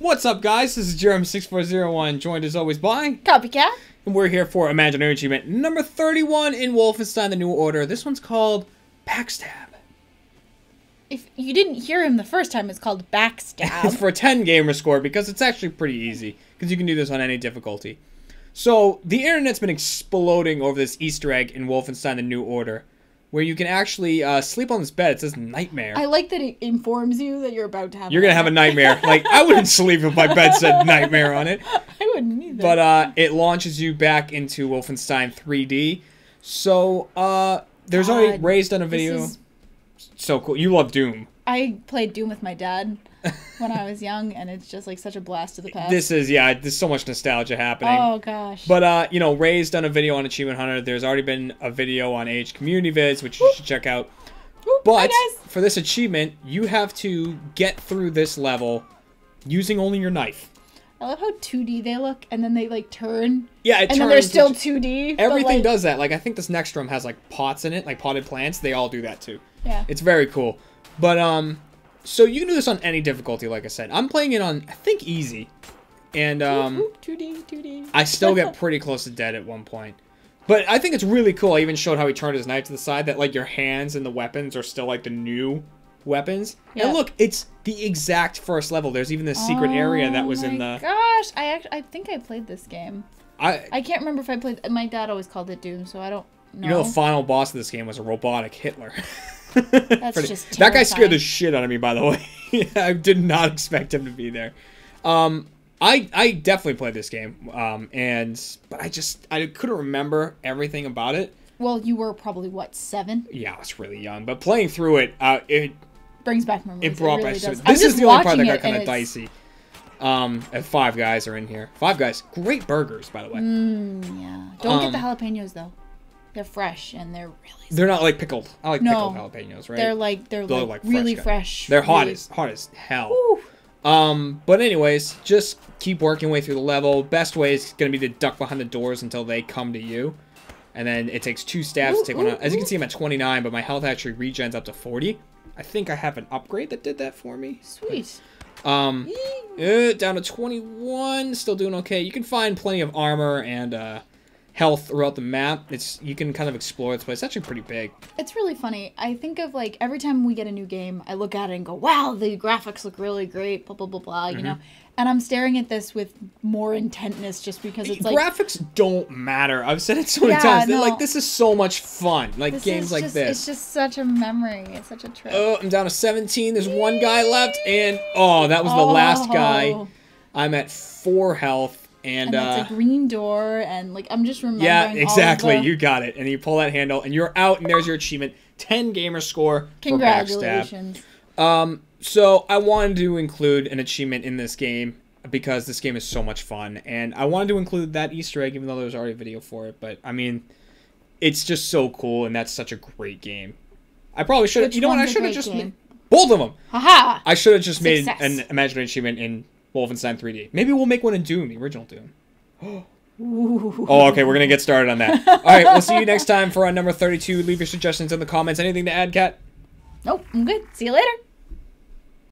What's up, guys? This is Jerem6401, joined as always by... COPYxKAT. And we're here for Imaginary Achievement number 31 in Wolfenstein The New Order. This one's called Backstab. If you didn't hear him the first time, it's called Backstab. It's for a 10 gamer score because it's actually pretty easy. Because you can do this on any difficulty. So, the internet's been exploding over this Easter egg in Wolfenstein The New Order. Where you can actually uh, sleep on this bed. It says Nightmare. I like that it informs you that you're about to have. You're gonna have a nightmare. Like, I wouldn't sleep if my bed said Nightmare on it. I wouldn't either. but uh, it launches you back into Wolfenstein 3D. So uh, there's already God, Ray's on a video. is- So cool. You love Doom. I played Doom with my dad when I was young, and it's just like such a blast to the past. This is yeah. There's so much nostalgia happening. oh gosh. But uh, you know, Ray's done a video on Achievement Hunter. There's already been a video on Age Community Vids, which you should check out. Whoop, But for this achievement, you have to get through this level using only your knife. I love how 2D they look, and then they like turn, Yeah, it and then they're still 2D. Everything like, does that. Like I think this next room has like pots in it, like potted plants. They all do that too. Yeah. It's very cool. But um so you can do this on any difficulty like I said. I'm playing it on I think easy. And um Whoop, 2D, 2D. I still get pretty close to dead at one point. But I think it's really cool. I even showed how he turned his knife to the side that like your hands and the weapons are still like the new weapons. Yeah. And look, it's the exact first level. There's even the secret area that was Oh in my the Gosh, I actually, I think I played this game. I I can't remember if I played. My dad always called it Doom, so I don't know. you know the final boss of this game was a robotic Hitler. That's Pretty- just that guy scared the shit out of me. By the way, I did not expect him to be there. Um, I I definitely played this game. Um, and but I just I couldn't remember everything about it. Well, you were probably what seven? Yeah, I was really young, but playing through it, uh, it Brings back memories. it brought really back. does. This is the only part that got kind of dicey. Um, and five guys are in here. Five guys, great burgers, by the way. Mm, yeah. Don't get the Um, jalapenos though. They're fresh and they're really. They're not like pickled. I like No. pickled jalapenos, right? They're like they're They're like, like really fresh fresh. They're hot really- as hot as hell. Woo. Um, but anyways, just keep working your way through the level. Best way is gonna be to duck behind the doors until they come to you. And then it takes two stabs to Ooh, take one out. As you can see, I'm at 29, but my health actually regens up to 40. I think I have an upgrade that did that for me. Sweet. Um, uh, down to 21, still doing okay. You can find plenty of armor and uh, health throughout the map. It's you can kind of explore this place. It's actually pretty big. It's really funny. I think of like every time we get a new game, I look at it and go, "Wow, the graphics look really great." Blah blah blah blah. You know, Mm-hmm. and I'm staring at this with more intentness just because it's like Graphics don't matter. I've said it so many Yeah, times. They're no. like this is so much fun. Like this games is like just, this. It's just such a memory. It's such a trip. Oh, I'm down to 17. There's one guy left, and oh, that was the last guy. I'm at four health, and, And uh, it's a green door, and like I'm just remembering. yeah, exactly. the- You got it. And you pull that handle, and you're out, and there's your achievement. 10 gamer score. Congratulations. Um, so I wanted to include an achievement in this game because this game is so much fun, and I wanted to include that Easter egg, even though there was already a video for it. But I mean, it's just so cool, and that's such a great game. I probably should. have You know what? I should have just made both of them. Haha. I should have just made an imaginary achievement in Wolfenstein 3D. Maybe we'll make one in Doom, the original Doom. Oh, okay, we're gonna get started on that. All right, we'll see you next time for our number 32. Leave your suggestions in the comments. Anything to add, Kat? Nope. I'm good. See you later.